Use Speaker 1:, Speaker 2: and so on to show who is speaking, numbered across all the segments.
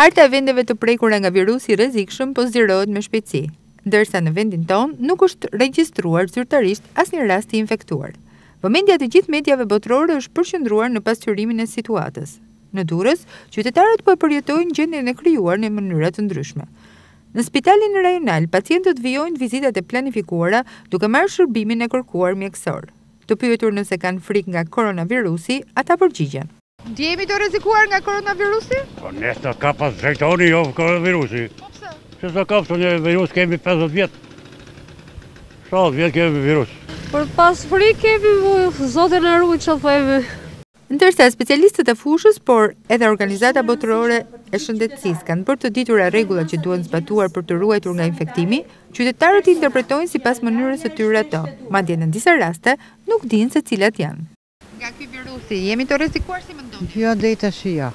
Speaker 1: Harta e vendeve të prekura nga virusi i rrezikshëm po zgjerohet me shpejtësi, ndërsa në vendin tonë nuk është regjistruar zyrtarisht asnjë rast i infektuar. Vëmendja e të gjithë mediave botërore është përqendruar në pasqyrimin e situatës. Në Durrës, qytetarët po e përjetojnë gjendjen e krijuar në mënyra të ndryshme. Në spitalin rajonal, pacientët vijojnë vizitat e planifikuara duke marrë shërbimin e kërkuar mjekësor. Të pyetur nëse kanë frikë nga koronavirusi, ata përgjigjen. Ndjehemi të rrezikuar nga koronavirusi?
Speaker 2: Po ne s'na kap as dreqi, jo koronavirusi. Po pse? Se s'na kap se ne virus kemi 50 vjet. 70 vjet kemi virus.
Speaker 3: Për pas frikë kemi, po Zoti na ruaj çfarë të themi.
Speaker 1: Ndërsa, specialistët e fushës, por edhe Organizata Botërore e Shëndetësisë kanë bërë të ditura rregullat që duhen zbatuar për t'u ruajtur nga infektimi, qytetarët i interpretojnë sipas mënyrës së tyre ato, madje në disa raste nuk dinë se cilat janë. Nga ky virusi jemi të rrezikuar si mendoni?
Speaker 4: Jo
Speaker 5: deri tash jo.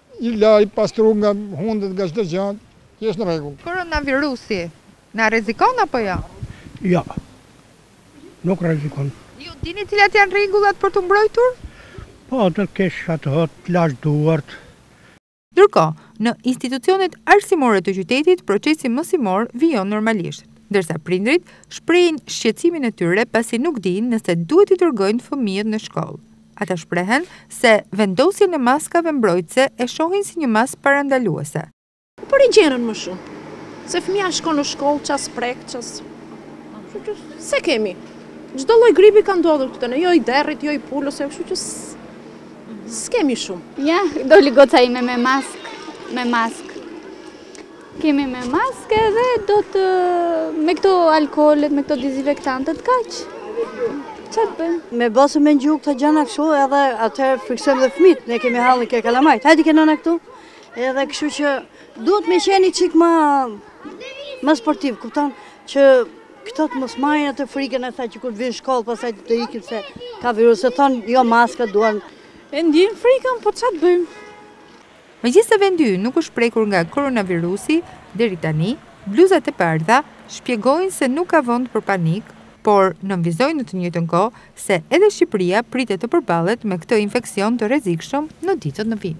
Speaker 5: I la, i pastru nga hundët, nga çdo gjë, të jesh në rregull.
Speaker 1: Koronavirusi na rrezikon apo jo?
Speaker 6: Jo. Nuk rrezikon.
Speaker 1: Ju dini cilat janë rregullat për t'u mbrojtur?
Speaker 6: Po, do të kesh ato, të lash durt.
Speaker 1: Ndërkohë, në institucionet arsimore të qytetit procesi mësimor vijon normalisht, ndërsa prindërit shprehin shqetësimin e tyre pasi nuk dinë nëse duhet t'i dërgojnë fëmijët në shkollë. Ata shprehen se vendosjen e maskave mbrojtëse e shohin si një masë parandaluese.
Speaker 3: Por e ndjejnë më shumë. Se fëmija shkon në shkollë, ça s'prek, ça s... S'e kemi. Çdo lloj gripi ka ndodhur këtu te ne, jo i derrit, jo i pulës, jo kështu që s'kemi shumë.
Speaker 7: Ja, doli goca ime me maskë, me maskë. Kemi me maskë edhe do të me këto alkoholet, me këto dizinfektantet, kaq. Ça të bëjmë?
Speaker 4: Me ba si me gjithë këto gjana kështu edhe atëherë friksojmë dhe fmijt, ne kemi hallin ke kalamajt. Hajdi ke nëna këtu? Edhe kështu që duhet me qenë një çik ma, ma sportiv, kuptan që këta të mos majnë atë frikën e tha që kur të vijnë n'shkollë, pastaj të të ikin se ka virus, e thonë jo maska, duan.
Speaker 3: E ndjejnë frikën, po ça të
Speaker 1: bëjmë? Megjithëse vendi ynë nuk është prekur nga koronavirusi deri tani, bluzat e bardha shpjegojnë se nuk ka vend për panik, por nënvizojnë në të njëjtën kohë se edhe Shqipëria pritet të përballet me këtë infeksion të rrezikshëm në ditët në vijim.